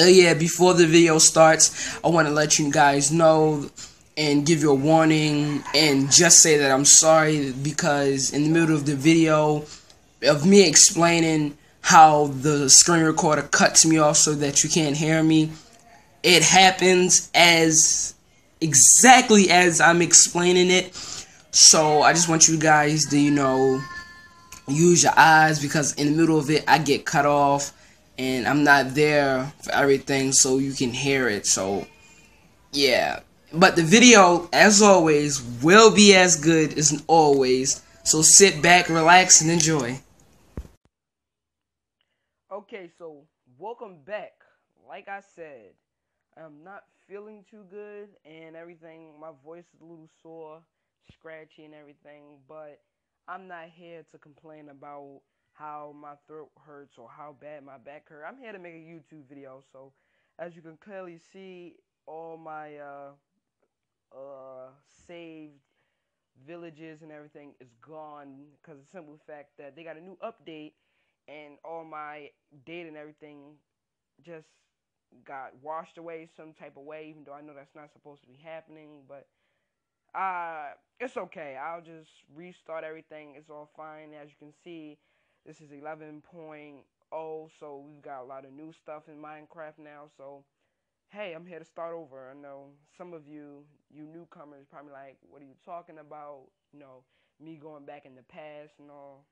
Uh, yeah, before the video starts, I want to let you guys know and give you a warning and just say that I'm sorry because in the middle of the video of me explaining how the screen recorder cuts me off so that you can't hear me, it happens as exactly as I'm explaining it. So I just want you guys to, you know, use your eyes because in the middle of it I get cut off and I'm not there for everything so you can hear it. So yeah. But the video, as always, will be as good as always. So sit back, relax, and enjoy. Okay, so welcome back. Like I said, I'm not feeling too good and everything. My voice is a little sore, scratchy, and everything. But I'm not here to complain about how my throat hurts or how bad my back hurt. I'm here to make a YouTube video. So, as you can clearly see, all my uh, uh, saved villages and everything is gone because the simple fact that they got a new update and all my data and everything just got washed away some type of way even though I know that's not supposed to be happening but uh it's okay I'll just restart everything it's all fine as you can see this is 11.0 so we've got a lot of new stuff in Minecraft now so hey, I'm here to start over. I know some of you, you newcomers, probably like, what are you talking about? You know, me going back in the past and all.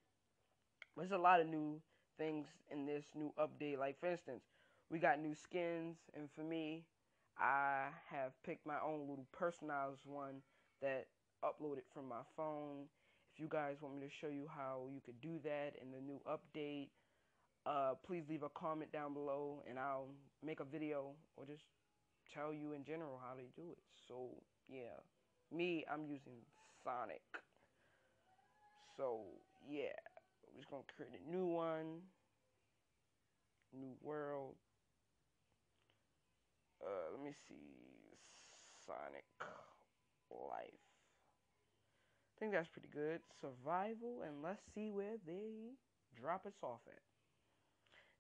There's a lot of new things in this new update. Like, for instance, we got new skins, and for me, I have picked my own little personalized one that uploaded from my phone. If you guys want me to show you how you could do that in the new update, uh, please leave a comment down below and I'll make a video or just tell you in general how they do it. So, yeah. Me, I'm using Sonic. So, yeah. I'm just going to create a new one. New world. Uh, let me see. Sonic Life. I think that's pretty good. Survival, and let's see where they drop us off at.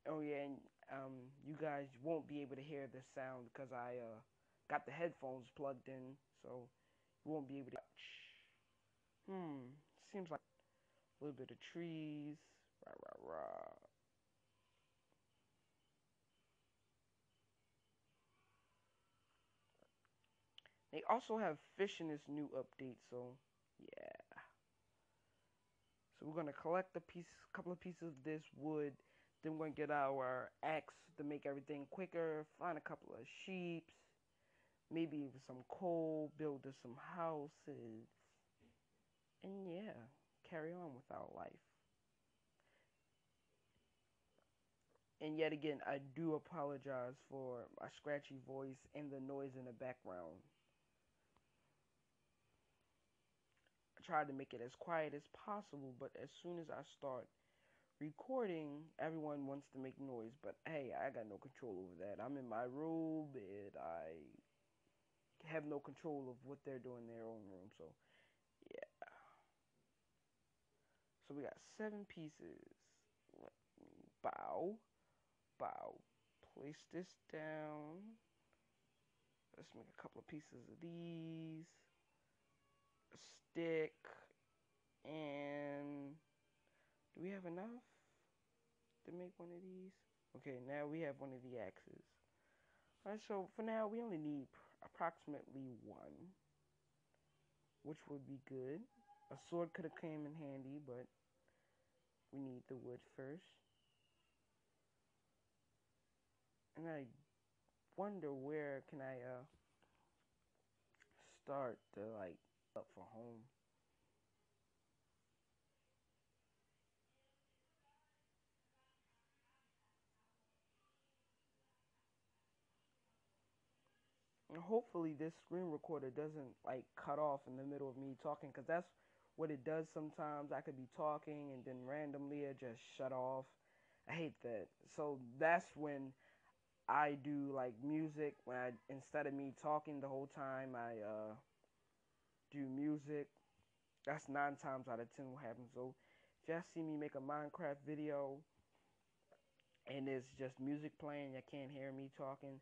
Oh yeah, and um, you guys won't be able to hear the sound because I uh, got the headphones plugged in, so you won't be able to. Hmm, seems like a little bit of trees. Rah rah rah. They also have fish in this new update, so yeah. So we're gonna collect a piece, a couple of pieces of this wood then we're to get our axe to make everything quicker, find a couple of sheep, maybe even some coal, build us some houses, and yeah, carry on with our life. And yet again, I do apologize for my scratchy voice and the noise in the background. Tried to make it as quiet as possible, but as soon as I start recording, everyone wants to make noise, but hey, I got no control over that. I'm in my room and I have no control of what they're doing in their own room. So, yeah. So we got seven pieces. Let me bow, bow. Place this down. Let's make a couple of pieces of these. Stick and do we have enough to make one of these? Okay, now we have one of the axes. Alright, so for now we only need approximately one. Which would be good. A sword could have came in handy, but we need the wood first. And I wonder where can I uh start to like up for home. hopefully this screen recorder doesn't like cut off in the middle of me talking because that's what it does sometimes. I could be talking and then randomly it just shut off. I hate that. So that's when I do like music when I instead of me talking the whole time I uh do music. That's nine times out of ten what happens. So if y'all see me make a Minecraft video and it's just music playing. You can't hear me talking.